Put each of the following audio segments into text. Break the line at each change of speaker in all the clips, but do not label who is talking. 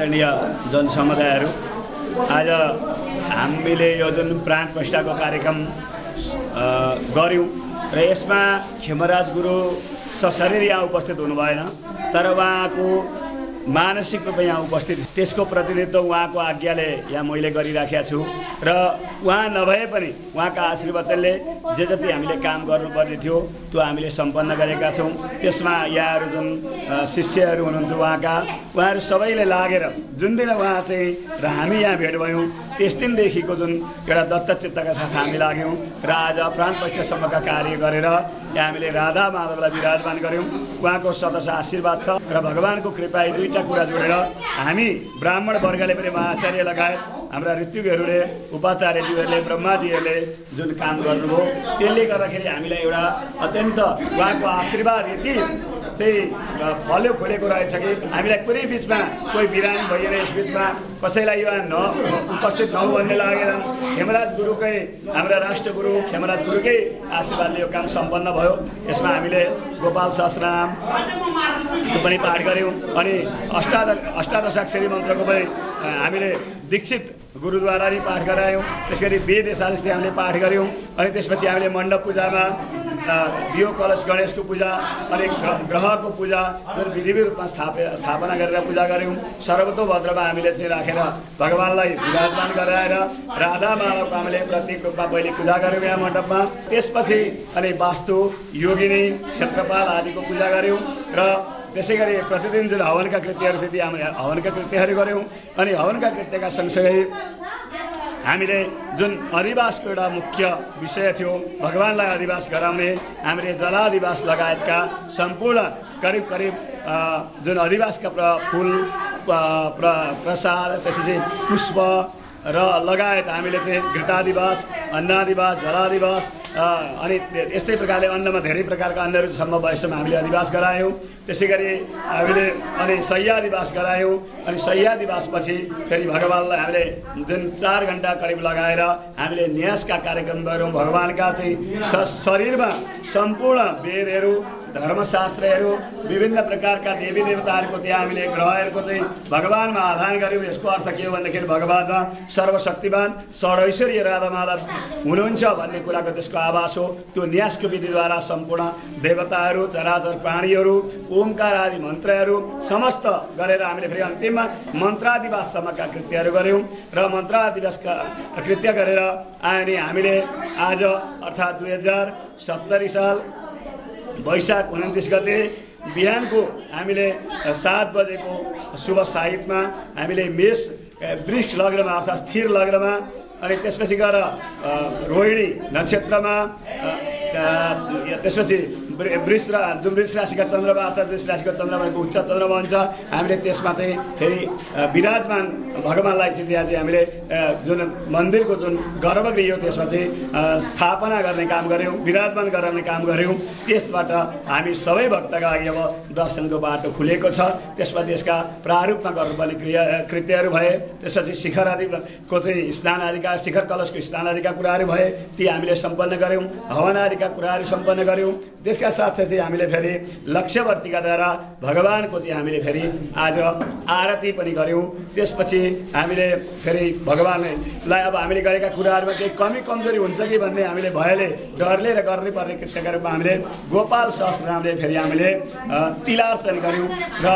आदरणीय जनसमुदायहरू आज हामीले यो जुन प्राण प्रतिष्ठाको कार्यक्रम गऱ्यौँ र यसमा खेमराज गुरु सशरीर यहाँ उपस्थित हुनु भएन तर उहाँको मानसिक रूपमा यहाँ उपस्थित। त्यसको प्रतिनिधित्व उहाँको आज्ञाले यहाँ मैले गरिराखेका छु। र उहाँ नभए पनि उहाँका आशीर्वचनले जे जति हामीले काम गर्नुपर्ने थियो त्यो हामीले सम्पन्न गरेका छौँ। त्यसमा यहाँहरू जुन शिष्यहरू हुनुहुन्थ्यो उहाँका उहाँहरू सबैले लागेर जुन दिन उहाँ चाहिँ र हामी यहाँ भेट भयौँ त्यस दिनदेखिको जुन एउटा दत्तचित्तका साथ हामी लाग्यौँ र आज प्राण प्रतिष्ठासम्मका कार्य गरेर यहाँ हामीले राधा माधवलाई विराजमान गऱ्यौँ। उहाँको सदस्य आशीर्वाद छ र भगवान्को कृपा यी दुईवटा कुरा जोडेर हामी ब्राह्मण वर्गले पनि महाचार्य लगायत हाम्रा ऋत्युहरूले उपाचार्यज्यूहरूले ब्रह्माजीहरूले जुन काम गर्नुभयो त्यसले गर्दाखेरि हामीलाई एउटा अत्यन्त उहाँको आशीर्वाद यति चाहिँ फल्यो फुलेको रहेछ कि? हामीलाई कुनै बिचमा कोही बिरामी भइएर यस बिचमा। कसैलाई यो न उपस्थित नहो भन्ने लागेर खेमराज गुरुकै हाम्रा राष्ट्रगुरु खेमराज गुरुकै आशीर्वादले यो काम सम्पन्न भयो। यसमा हामीले गोपाल सहस्त्रनाम त्यो पनि पाठ गऱ्यौँ। अनि अष्टाद अष्टादशाक्षरी मन्त्रको पनि हामीले दीक्षित गुरुद्वारा नि पाठ गरायौँ। त्यस गरी वेद हामीले पाठ गऱ्यौँ। अनि त्यसपछि हामीले मण्डप पूजामा दियो कलश गणेशको पूजा अनि ग्रह- ग्रहको पूजा जुन विधिवी रूपमा स्थापे स्थापना गरेर पूजा गऱ्यौँ। सर्वतोभद्रमा हामीले चाहिँ राखेर भगवान्लाई विराजमान गराएर राधा माधवको हामीले प्रत्येक रूपमा पहिले पूजा गऱ्यौँ यहाँ मण्डपमा। त्यसपछि अनि वास्तु योगिनी क्षेत्रपाल आदिको पूजा गऱ्यौँ र त्यसै गरी प्रतिदिन जुन हवनका कृत्यहरू थियो हामीले हवनका कृत्यहरू गऱ्यौँ। अनि हवनका कृत्यका सँगसँगै हामीले जुन अधिवासको एउटा मुख्य विषय थियो भगवान्लाई अधिवास गराउने हामीले जलाधिवास लगायतका सम्पूर्ण करिब करिब जुन अधिवासका प्र फुल प्र प्रसाद त्यसपछि पुष्प र लगायत हामीले चाहिँ घृतादिवास अन्नादिवास जलादिवास अनि यस्तै प्रकारले अन्नमा धेरै प्रकारका अन्नहरू सम्भव भएसम्म हामीले अधिवास गरायौँ। त्यसै गरी हामीले अनि सय्यादिवास गरायौँ अनि सय्यादिवासपछि फेरि भगवान्लाई हामीले जुन चार घन्टा करिब लगाएर हामीले न्यासका कार्यक्रम गऱ्यौँ। भगवान्का चाहिँ शरीरमा सम्पूर्ण वेदहरू धर्मशास्त्रहरू विभिन्न प्रकारका देवी देवताहरूको त्यहाँ हामीले ग्रहहरूको चाहिँ भगवान्मा आधान गऱ्यौँ यसको अर्थ के हो भनेदेखि भगवान्मा सर्वशक्तिमान षडैश्वर्य राधा माधव हुनुहुन्छ भन्ने कुराको त्यसको आभास हो। त्यो न्यासको विधिद्वारा सम्पूर्ण देवताहरू चराचर प्राणीहरू ओमकार आदि मन्त्रहरू समस्त गरेर हामीले फेरि अन्तिममा मन्त्रादिवाससम्मका कृत्यहरू गऱ्यौँ र मन्त्रादिवासका कृत्य गरेर अनि हामीले आज अर्थात् दुई हजार सत्तरी साल वैशाख उन्तिस गते बिहानको हामीले सात बजेको शुभ साहित्यमा हामीले मेष वृक्ष लग्नमा अर्थात् स्थिर लग्नमा अनि त्यसपछि गएर रोहिणी नक्षत्रमा त्यसपछि वृष र जुन वृष राशिका चन्द्रमा अर्थात् वृष राशिको चन्द्रमाको उच्च चन्द्रमा हुन्छ हामीले त्यसमा चाहिँ फेरि विराजमान भगवान्लाई चाहिँ त्यहाँ चाहिँ हामीले जुन मन्दिरको जुन गर्भगृह हो त्यसमा चाहिँ स्थापना गर्ने काम गऱ्यौँ विराजमान गराउने काम गऱ्यौँ त्यसबाट हामी सबै भक्तका लागि अब दर्शनको बाटो खुलेको छ त्यसमा त्यसका प्रारूपमा गर्नुपर्ने क्रिया कृत्यहरू भए त्यसपछि शिखर आदिको चाहिँ स्नान आदिका शिखर कलशको स्नान आदिका कुराहरू भए ती हामीले सम्पन्न गऱ्यौँ हवन आदिका कुराहरू सम्पन्न गऱ्यौँ त्यसका साथै चाहिँ हामीले फेरि लक्ष्यवर्तीकाद्वारा भगवान्को चाहिँ हामीले फेरि आज आरती पनि गऱ्यौँ त्यसपछि हामीले फेरि भगवान्लाई अब हामीले गरेका कुराहरूमा केही कमी कमजोरी हुन्छ कि भन्ने हामीले भयले डरले र गर्नै पर्ने कृत्यका रूपमा हामीले गोपाल सहस्रनामले फेरि हामीले तिलार्चन गऱ्यौँ र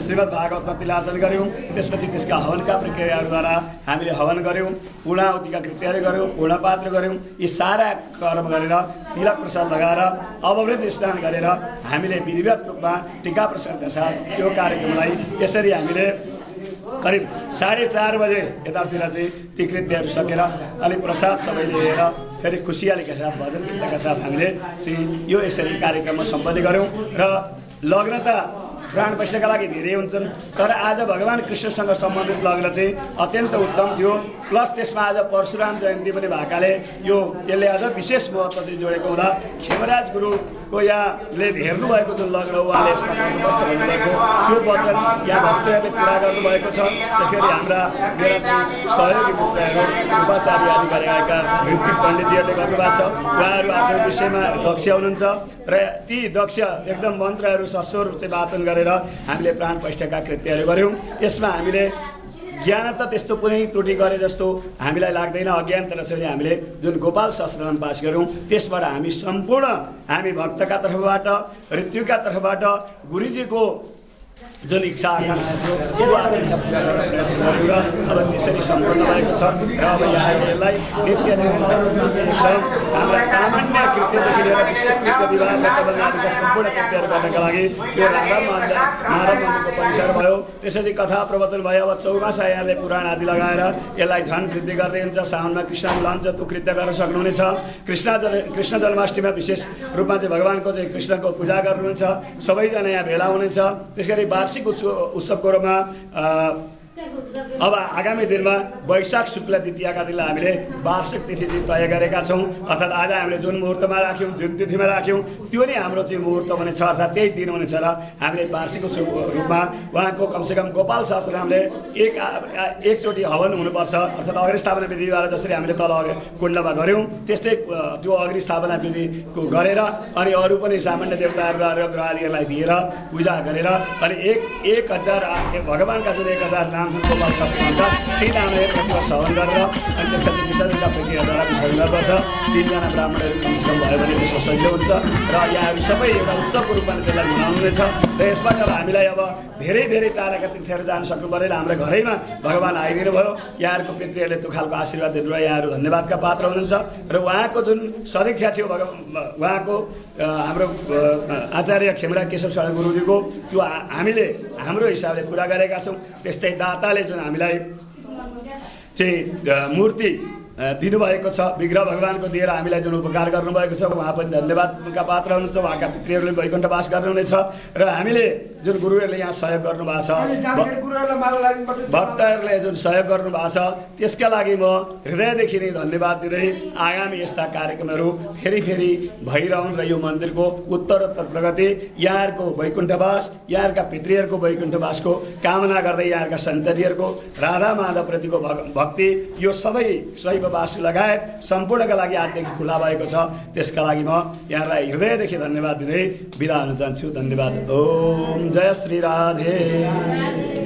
श्रीमद् भागवतमा तिलार्चन गऱ्यौँ त्यसपछि त्यसका हवनका प्रक्रियाहरूद्वारा हामीले हवन गऱ्यौँ पूर्णावतीका कृत्यहरू गऱ्यौँ पूर्णपात्र गऱ्यौँ यी सारा कर्म गरेर तिलक प्रसाद लगाएर अववृत स्नान गरेर हामीले विधिवत रूपमा टिका प्रसादका साथ यो कार्यक्रमलाई यसरी हामीले करिब साढे चार बजे यतातिर चाहिँ ती कृत्यहरू सकेर अनि प्रसाद सबैले लिएर फेरि खुसियालीका साथ भजन कीर्तनका साथ हामीले चाहिँ यो यसरी कार्यक्रममा सम्पन्न गऱ्यौँ र लग्न प्राण बस्नका लागि धेरै हुन्छन्। तर आज भगवान् कृष्णसँग सम्बन्धित लग्न चाहिँ अत्यन्त उत्तम थियो। प्लस त्यसमा आज परशुराम जयन्ती पनि भएकाले यो यसले अझ विशेष महत्त्व चाहिँ जोडेको हुँदा खेमराज गुरुको यहाँले हेर्नुभएको जुन लग्न उहाँले यसमा गर्नुपर्छ भन्नुभएको। त्यो वचन यहाँ भक्तहरूले पुरा गर्नुभएको छ। त्यसरी हाम्रा मेरा चाहिँ सहयोगी मित्रहरू उपाचार्य आदि गरेका ऋतिक पण्डितजीहरूले गर्नुभएको छ। उहाँहरू आफ्नो विषयमा दक्ष हुनुहुन्छ र ती दक्ष एकदम मन्त्रहरू सस्वर चाहिँ वाचन गरेर हामीले प्राण प्रतिष्ठाका कृत्यहरू गऱ्यौँ यसमा हामीले ज्ञान त त्यस्तो कुनै त्रुटि गरे जस्तो हामीलाई लाग्दैन। अज्ञानता नसले हामीले जुन गोपाल शास्त्रनाम पास गऱ्यौँ त्यसबाट हामी सम्पूर्ण हामी भक्तका तर्फबाट ऋत्युका तर्फबाट गुरुजीको जुन इच्छा आकाङ्क्षा थियो। त्यो आकाङ्क्षा पुरा गर्न प्रयत्न गऱ्यौँ र अब त्यसरी सम्पन्न भएको छ। र अब यहाँहरूलाई नित्य निरन्तर रूपमा चाहिँ एकदम हाम्रा सामान्य कृत्यदेखि लिएर विशेष कृत्य विवाह आदिका सम्पूर्ण कृत्यहरू गर्नका लागि यो राधा मन्दिर माधव मन्दिरको परिसर भयो। त्यसपछि कथा प्रवचन भयो। अब चौमासा यहाँले पुराण आदि लगाएर यसलाई झन् वृद्धि गर्दै हुन्छ। साउनमा कृष्ण लन्छ त्यो कृत्य गर्न सक्नुहुनेछ। कृष्ण जन कृष्ण जन्माष्टमीमा विशेष रूपमा चाहिँ भगवान्को चाहिँ कृष्णको पूजा गर्नुहुन्छ। सबैजना यहाँ भेला हुनेछ। त्यस गरी वार्षिक उत्सव उत्सवको रूपमा अब आगामी दिनमा वैशाख शुक्ल द्वितीयका दिनलाई हामीले वार्षिक तिथि चाहिँ तय गरेका छौँ। अर्थात् आज हामीले जुन मुहुर्तमा राख्यौँ जुन तिथिमा राख्यौँ त्यो नै हाम्रो चाहिँ मुहुर्त हुनेछ अर्थात् त्यही दिन हुनेछ र हामीले वार्षिक उत्सव रूपमा उहाँको कमसेकम गोपाल शास्त्र हामीले एक एकचोटि हवन हुनुपर्छ। अर्थात् अग्नि स्थापना विधिद्वारा जसरी हामीले तल कुण्डमा गऱ्यौँ त्यस्तै त्यो अग्नि स्थापना विधिको गरेर अनि अरू पनि सामान्य देवताहरू र ग्रहादिहरूलाई दिएर पूजा गरेर अनि एक एक हजार भगवान्का जुन एक हजार नाम गोपाल शास्त्र भन्छ ती प्रतिवर्ष हवन गरेर अनि त्यसपछि विसर्जनका प्रक्रियाद्वारा विसर्जन गर्दछ तिनजना ब्राह्मणहरू कमसेकम भयो भने त्यसको सजिलो हुन्छ र यहाँहरू सबै एउटा उत्सवको रूपमा त्यसलाई मनाउनेछ र यसबाट अब हामीलाई अब धेरै धेरै टाढाका तीर्थहरू जान सक्नु परेन हाम्रो घरैमा भगवान् आइदिनु भयो। यहाँहरूको पितृहरूले त्यो खालको आशीर्वाद दिनु र यहाँहरू धन्यवादका पात्र हुनुहुन्छ। र उहाँको जुन सदिक्षा थियो भग उहाँको हाम्रो आचार्य खेमरा केशव शरण गुरुजीको त्यो हामीले हाम्रो हिसाबले पुरा गरेका छौँ। त्यस्तै दाताले जुन हामीलाई चाहिँ मूर्ति दिनुभएको छ। विग्रह भगवान्को दिएर हामीलाई जुन उपकार गर्नुभएको छ उहाँ पनि धन्यवादका पात्र हुनुहुन्छ। उहाँका पितृहरूले वैकुण्ठवास गर्नुहुनेछ र हामीले जुन गुरुहरूले यहाँ सहयोग गर्नुभएको छ भक्तहरूले जुन सहयोग गर्नुभएको छ त्यसका लागि म हृदयदेखि नै धन्यवाद दिँदै आगामी यस्ता कार्यक्रमहरू फेरि फेरि भइरहन् र यो मन्दिरको उत्तरोत्तर प्रगति यहाँहरूको वैकुण्ठवास यहाँहरूका पितृहरूको वैकुण्ठवासको कामना गर्दै यहाँहरूका सन्ततिहरूको राधा माधवप्रतिको भक्ति यो सबै शैव वासु लगायत सम्पूर्णका लागि आजदेखि खुला भएको छ। त्यसका लागि म यहाँलाई हृदयदेखि धन्यवाद दिँदै बिदा हुन चाहन्छु। धन्यवाद। ओम जय श्री राधे।